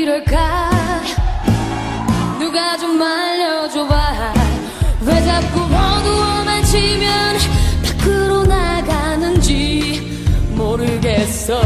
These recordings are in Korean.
이럴까? 누가 좀 말려줘봐. 왜 자꾸 어두워만 치면 밖으로 나가는지 모르겠어.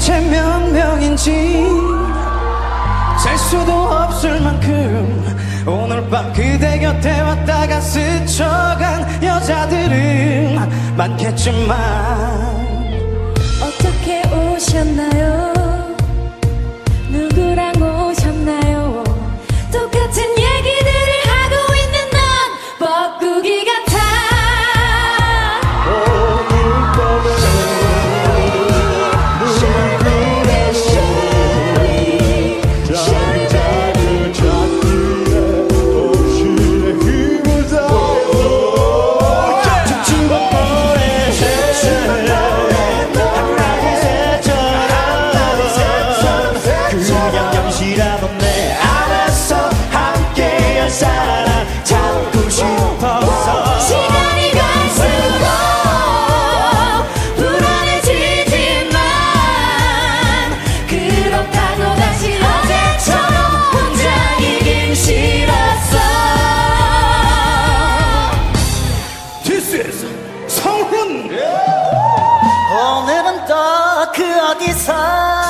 대체 몇 명인지 셀 수도 없을 만큼 오늘 밤 그대 곁에 왔다가 스쳐간 여자들은 많겠지만 어디서